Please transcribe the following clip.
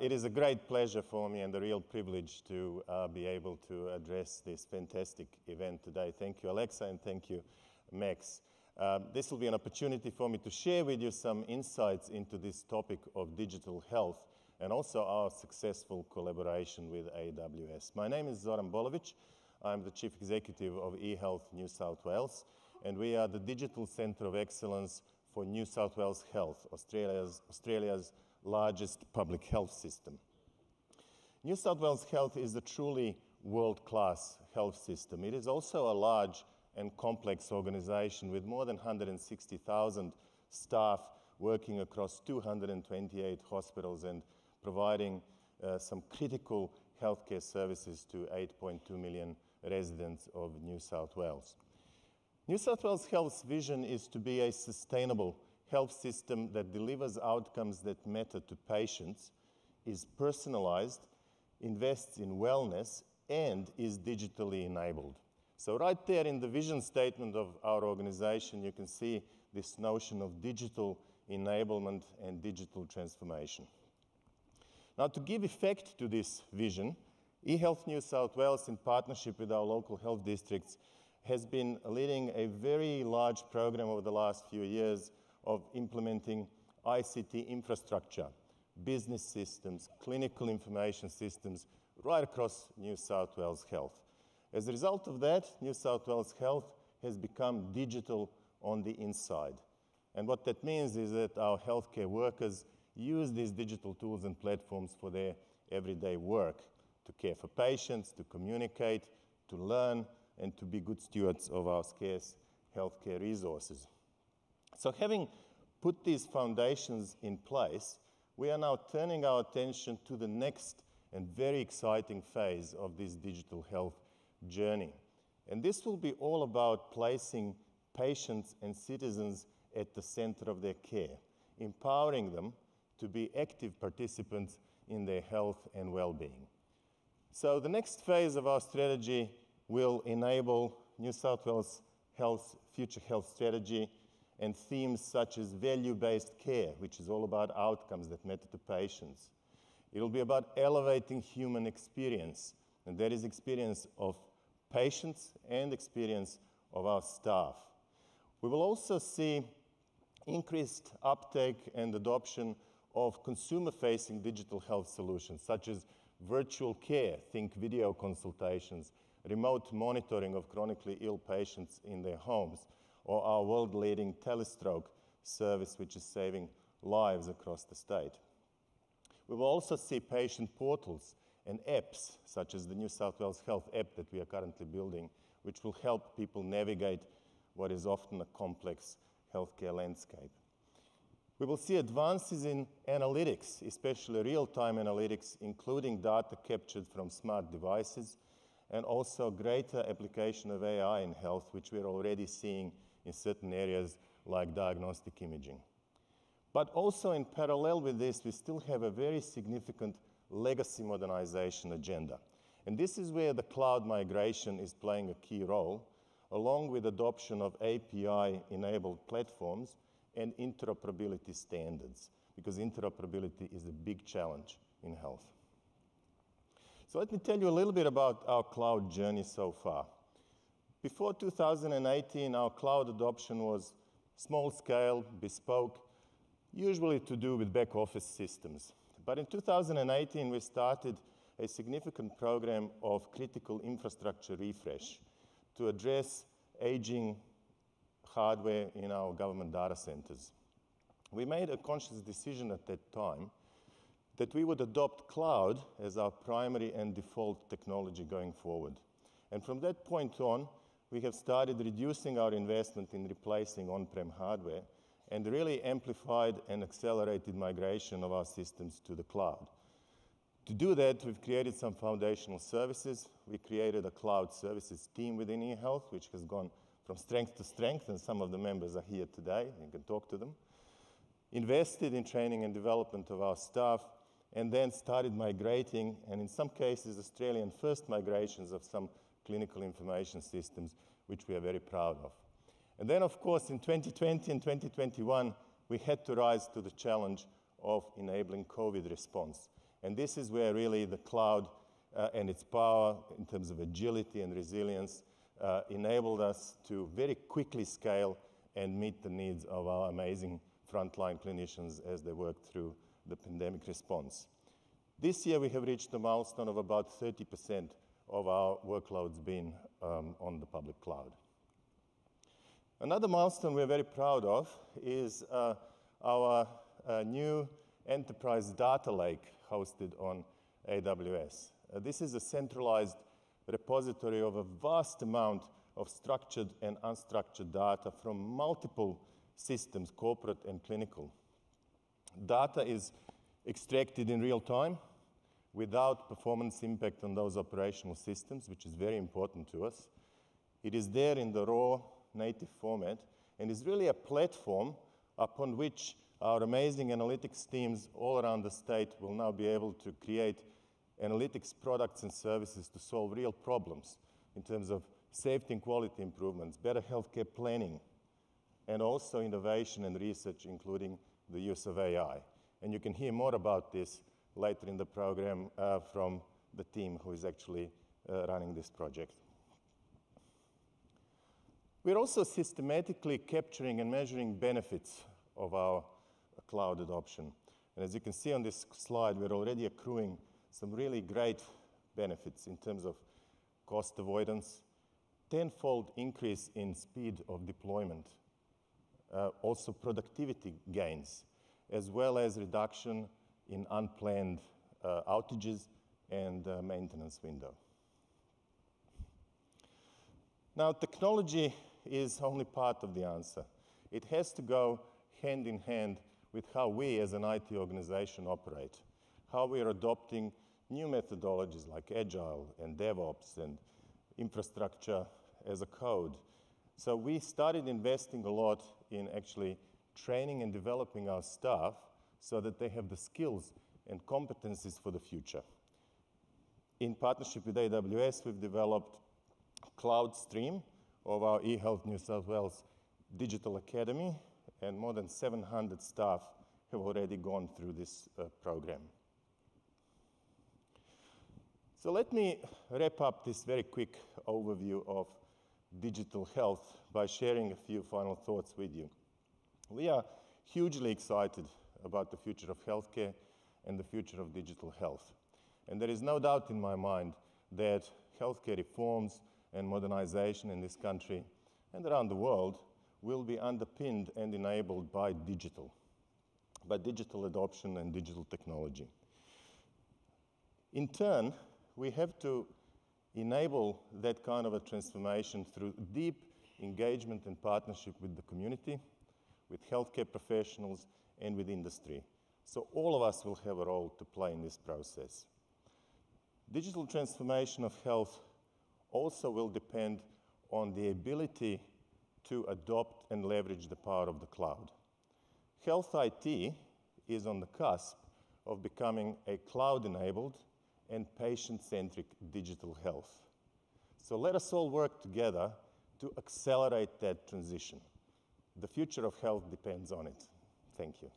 It is a great pleasure for me and a real privilege to uh, be able to address this fantastic event today. Thank you, Alexa, and thank you, Max. Uh, this will be an opportunity for me to share with you some insights into this topic of digital health and also our successful collaboration with AWS. My name is Zoran Bolevich. I'm the Chief Executive of eHealth New South Wales, and we are the Digital Centre of Excellence for New South Wales Health, Australia's, Australia's largest public health system. New South Wales Health is a truly world-class health system. It is also a large and complex organization with more than 160,000 staff working across 228 hospitals and providing uh, some critical healthcare services to 8.2 million residents of New South Wales. New South Wales Health's vision is to be a sustainable health system that delivers outcomes that matter to patients, is personalized, invests in wellness, and is digitally enabled. So right there in the vision statement of our organization, you can see this notion of digital enablement and digital transformation. Now, to give effect to this vision, eHealth New South Wales, in partnership with our local health districts, has been leading a very large program over the last few years of implementing ICT infrastructure, business systems, clinical information systems, right across New South Wales Health. As a result of that, New South Wales Health has become digital on the inside. And what that means is that our healthcare workers use these digital tools and platforms for their everyday work to care for patients, to communicate, to learn, and to be good stewards of our scarce healthcare resources. So, having put these foundations in place, we are now turning our attention to the next and very exciting phase of this digital health journey. And this will be all about placing patients and citizens at the center of their care, empowering them to be active participants in their health and well being. So, the next phase of our strategy will enable New South Wales Health's future health strategy and themes such as value based care, which is all about outcomes that matter to patients. It'll be about elevating human experience, and that is experience of patients and experience of our staff. We will also see increased uptake and adoption of consumer facing digital health solutions, such as virtual care, think video consultations, remote monitoring of chronically ill patients in their homes, or our world leading telestroke service, which is saving lives across the state. We will also see patient portals and apps, such as the New South Wales Health app that we are currently building, which will help people navigate what is often a complex healthcare landscape. We will see advances in analytics, especially real time analytics, including data captured from smart devices, and also greater application of AI in health, which we're already seeing in certain areas like diagnostic imaging. But also, in parallel with this, we still have a very significant legacy modernization agenda. And this is where the cloud migration is playing a key role, along with adoption of API enabled platforms and interoperability standards, because interoperability is a big challenge in health. So, let me tell you a little bit about our cloud journey so far. Before 2018, our cloud adoption was small scale, bespoke, usually to do with back office systems. But in 2018, we started a significant program of critical infrastructure refresh to address aging hardware in our government data centers. We made a conscious decision at that time that we would adopt cloud as our primary and default technology going forward. And from that point on, we have started reducing our investment in replacing on-prem hardware and really amplified and accelerated migration of our systems to the cloud. To do that, we've created some foundational services. We created a cloud services team within eHealth, which has gone from strength to strength, and some of the members are here today. You can talk to them. Invested in training and development of our staff, and then started migrating, and in some cases, Australian first migrations of some clinical information systems, which we are very proud of. And then, of course, in 2020 and 2021, we had to rise to the challenge of enabling COVID response. And this is where really the cloud uh, and its power in terms of agility and resilience uh, enabled us to very quickly scale and meet the needs of our amazing frontline clinicians as they work through the pandemic response. This year we have reached a milestone of about 30% of our workloads being um, on the public cloud. Another milestone we're very proud of is uh, our uh, new enterprise data lake hosted on AWS. Uh, this is a centralized repository of a vast amount of structured and unstructured data from multiple systems, corporate and clinical. Data is extracted in real time without performance impact on those operational systems, which is very important to us. It is there in the raw native format and is really a platform upon which our amazing analytics teams all around the state will now be able to create analytics products and services to solve real problems in terms of safety and quality improvements, better healthcare planning, and also innovation and research, including the use of AI. And you can hear more about this later in the program uh, from the team who is actually uh, running this project. We're also systematically capturing and measuring benefits of our cloud adoption. And as you can see on this slide, we're already accruing some really great benefits in terms of cost avoidance, tenfold increase in speed of deployment, uh, also productivity gains, as well as reduction in unplanned uh, outages and uh, maintenance window. Now, technology is only part of the answer. It has to go hand in hand with how we as an IT organization operate, how we are adopting new methodologies like Agile and DevOps and infrastructure as a code. So we started investing a lot in actually training and developing our staff so that they have the skills and competencies for the future. In partnership with AWS, we've developed CloudStream of our eHealth New South Wales Digital Academy, and more than 700 staff have already gone through this uh, program. So let me wrap up this very quick overview of digital health by sharing a few final thoughts with you. We are hugely excited about the future of healthcare and the future of digital health. And there is no doubt in my mind that healthcare reforms and modernization in this country and around the world will be underpinned and enabled by digital, by digital adoption and digital technology. In turn, we have to enable that kind of a transformation through deep engagement and partnership with the community, with healthcare professionals, and with industry. So all of us will have a role to play in this process. Digital transformation of health also will depend on the ability to adopt and leverage the power of the cloud. Health IT is on the cusp of becoming a cloud enabled and patient centric digital health. So let us all work together to accelerate that transition. The future of health depends on it. Thank you.